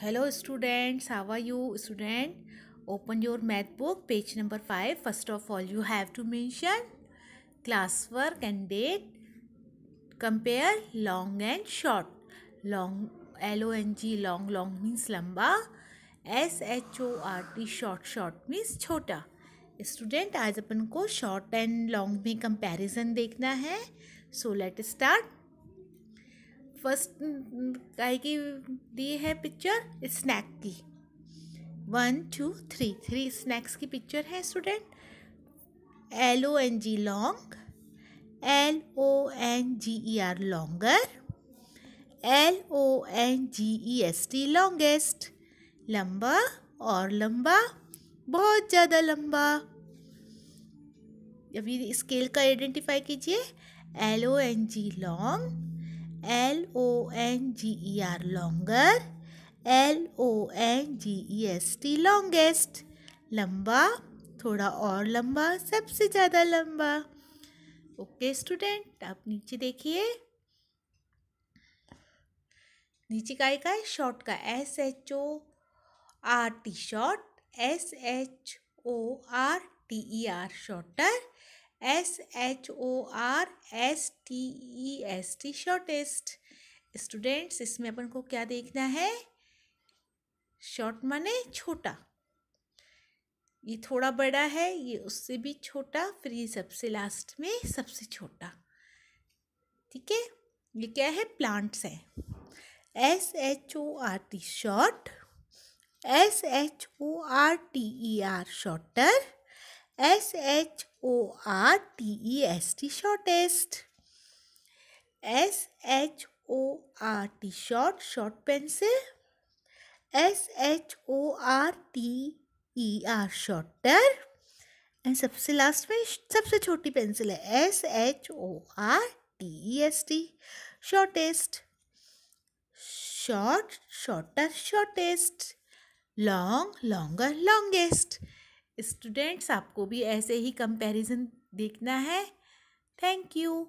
Hello students how are you student open your math book page number five first of all you have to mention class work and date compare long and short long L O N G long long means लंबा S H O R T short short means छोटा. Student आज अपन को short and long में comparison देखना है. So let start first काय की दी है पिक्चर, स्नैक की। One two three three snakes की पिक्चर है student L O N G long L O N G E R longer L O N G E S T longest लंबा और लंबा बहुत ज़्यादा लंबा अभी स्केल का आइडेंटिफाई कीजिए. L O N G long L O N G E R longer L O N G E S T longest लंबा, थोड़ा और लंबा, सबसे ज़्यादा लंबा। ओके स्टूडेंट आप नीचे देखिए। नीचे का एक है शॉर्ट का S H O R T short S H O R T E R shorter S H O R S T E S T shortest students इसमें अपन को क्या देखना है? शॉर्ट माने छोटा। ये थोड़ा बड़ा है, ये उससे भी छोटा, फिर ये सबसे लास्ट में सबसे छोटा। ठीक है? ये क्या है? प्लांट्स है। S H O R T short S H O R T E R shorter S H O T E S T shortest S H O R T short short short pencil. S H O R T E R shorter. And सबसे last में सबसे छोटी pencil है। S H O R T E S T shortest short shorter shortest long longer longest students आपको भी ऐसे ही comparison देखना है। Thank you